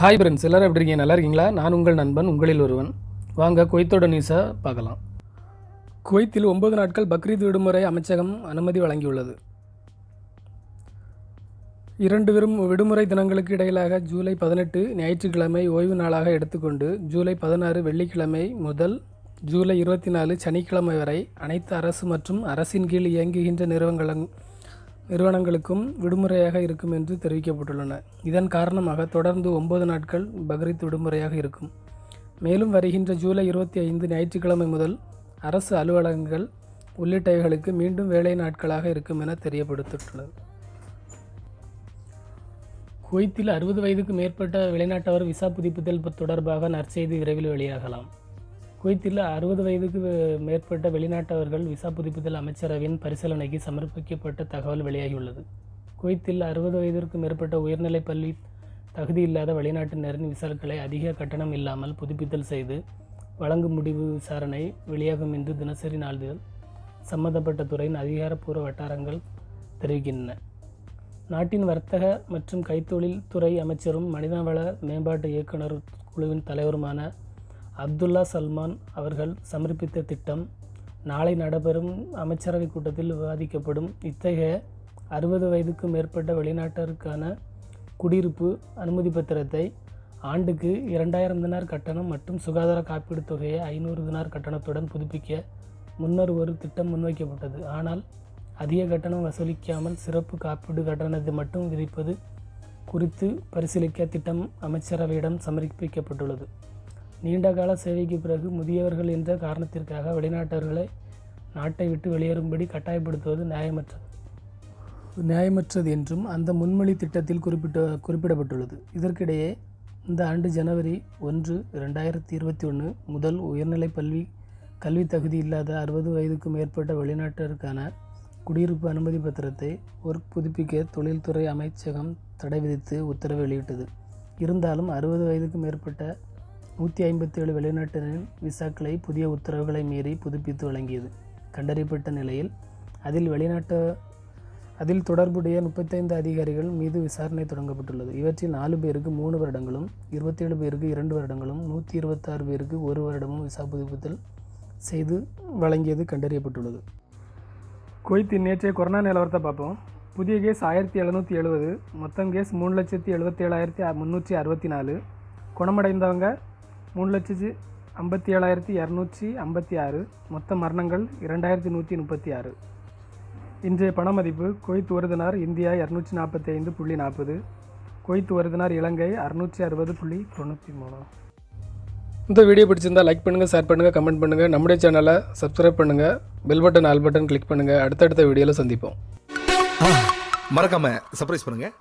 Hi friends எல்லோரும் எப்படி இருக்கீங்க? நல்லா இருக்கீங்களா? நான் உங்கள் நண்பன் உங்களில் ஒருவன். வாங்க குவைத்தோட நியூஸை பார்க்கலாம். குவைத்தில் ஒன்பது நாட்கள் பக்ரீத் விடுமுறை அமைச்சகம் அனுமதி வழங்கியுள்ளது. இரண்டு விரும் விடுமுறை தினங்களுக்கு இடையிலாக ஜூலை பதினெட்டு ஞாயிற்றுக்கிழமை ஓய்வு நாளாக எடுத்துக்கொண்டு ஜூலை பதினாறு வெள்ளிக்கிழமை முதல் ஜூலை இருபத்தி நாலு சனிக்கிழமை வரை அனைத்து அரசு மற்றும் அரசின் கீழ் இயங்குகின்ற நிறுவனங்கள் நிறுவனங்களுக்கும் விடுமுறையாக இருக்கும் என்று தெரிவிக்கப்பட்டுள்ளன. இதன் காரணமாக தொடர்ந்து ஒன்பது நாட்கள் பக்ரீத் விடுமுறையாக இருக்கும். மேலும் வருகின்ற ஜூலை இருபத்தி ஐந்து ஞாயிற்றுக்கிழமை முதல் அரசு அலுவலகங்கள் உள்ளிட்டவைகளுக்கு மீண்டும் வேலை நாட்களாக இருக்கும் என தெரியப்படுத்தப்பட்டுள்ளது. குவைத்தில் அறுபது வயதுக்கு மேற்பட்ட வெளிநாட்டவர் விசா புதுப்பித்தல் தொடர்பாக நற்செய்தி விரைவில் வெளியாகலாம். குவைத்தில் அறுபது வயதுக்கு மேற்பட்ட வெளிநாட்டவர்கள் விசா புதுப்பித்தல் அமைச்சரவையின் பரிசீலனைக்கு சமர்ப்பிக்கப்பட்ட தகவல் வெளியாகியுள்ளது. குவைத்தில் அறுபது வயதிற்கு மேற்பட்ட உயர்நிலைப் பள்ளி தகுதி இல்லாத வெளிநாட்டினரின் விசாக்களை அதிக கட்டணம் இல்லாமல் புதுப்பித்தல் செய்து வழங்கும் முடிவு விசாரணை வெளியாகும் என்று தினசரி நாளிதழ் சம்பந்தப்பட்ட துறையின் அதிகாரப்பூர்வ வட்டாரங்கள் தெரிவிக்கின்றன. நாட்டின் வர்த்தக மற்றும் கைத்தொழில் துறை அமைச்சரும் மனிதவள மேம்பாட்டு இயக்குனர் குழுவின் தலைவருமான அப்துல்லா சல்மான் அவர்கள் சமர்ப்பித்த திட்டம் நாளை நடைபெறும் அமைச்சரவை கூட்டத்தில் விவாதிக்கப்படும் இத்தகைய அறுபது வயதுக்கு மேற்பட்ட வெளிநாட்டருக்கான குடியிருப்பு அனுமதி பத்திரத்தை ஆண்டுக்கு இரண்டாயிரம் தினார் கட்டணம் மற்றும் சுகாதார காப்பீடு தொகையை ஐநூறு தினார் கட்டணத்துடன் புதுப்பிக்க முன்னர் ஒரு திட்டம் முன்வைக்கப்பட்டது. ஆனால் அதிக கட்டணம் வசூலிக்காமல் சிறப்பு காப்பீடு கட்டணத்தை மட்டும் விதிப்பது குறித்து பரிசீலிக்க திட்டம் அமைச்சரவையிடம் சமர்ப்பிக்கப்பட்டுள்ளது. நீண்டகால சேவைக்கு பிறகு முதியவர்கள் என்ற காரணத்திற்காக வெளிநாட்டவர்களை நாட்டை விட்டு வெளியேறும்படி கட்டாயப்படுத்துவது நியாயமற்றது. நியாயமற்றது என்றும் அந்த முன்மொழி திட்டத்தில் குறிப்பிட்ட குறிப்பிடப்பட்டுள்ளது. இதற்கிடையே இந்த ஆண்டு ஜனவரி ஒன்று ரெண்டாயிரத்தி இருபத்தி ஒன்று முதல் உயர்நிலை பல்வி கல்வி தகுதி இல்லாத அறுபது வயதுக்கும் மேற்பட்ட வெளிநாட்டிற்கான குடியிருப்பு அனுமதி பத்திரத்தை ஒர்க் புதுப்பிக்க தொழில்துறை அமைச்சகம் தடை விதித்து உத்தரவு வெளியிட்டது. இருந்தாலும் அறுபது வயதுக்கு மேற்பட்ட நூற்றி ஐம்பத்தி ஏழு வெளிநாட்டினரின் விசாக்களை புதிய உத்தரவுகளை மீறி புதுப்பித்து வழங்கியது. கண்டறியப்பட்ட நிலையில் அதில் வெளிநாட்டு அதில் தொடர்புடைய முப்பத்தைந்து அதிகாரிகள் மீது விசாரணை தொடங்கப்பட்டுள்ளது. இவற்றில் நாலு பேருக்கு மூணு வருடங்களும் இருபத்தேழு பேருக்கு இரண்டு வருடங்களும் நூற்றி இருபத்தாறு பேருக்கு ஒரு வருடமும் விசா புதுப்பித்தல் செய்து வழங்கியது கண்டறியப்பட்டுள்ளது. குவைத்தின் நேற்றைய கொரோனா நிலவரத்தை பார்ப்போம். புதிய கேஸ் ஆயிரத்தி எழுநூற்றி எழுபது மொத்தம் கேஸ் மூணு லட்சத்தி எழுபத்தேழாயிரத்தி முந்நூற்றி அறுபத்தி நாலு. குணமடைந்தவங்க மூணு லட்சத்து ஐம்பத்தி ஏழாயிரத்தி இரநூற்றி ஐம்பத்தி ஆறு மொத்த மரணங்கள் இரண்டாயிரத்தி நூற்றி முப்பத்தி ஆறு இன்றைய பண மதிப்பு குவைத் ஒரு தினார் இந்தியா இரநூற்றி நாற்பத்தி ஐந்து புள்ளி நாற்பது. குவைத் ஒரு தினார் இலங்கை அறுநூற்றி அறுபது புள்ளி தொண்ணூற்றி மூணு. இந்த வீடியோ பிடிச்சிருந்தா லைக் பண்ணுங்கள் ஷேர் பண்ணுங்கள் கமெண்ட் பண்ணுங்கள் நம்முடைய சேனலை சப்ஸ்கிரைப் பண்ணுங்கள் bell button all button click பண்ணுங்கள் அடுத்தடுத்த வீடியோவில் சந்திப்போம். மறக்காம சர்ப்ரைஸ் பண்ணுங்கள்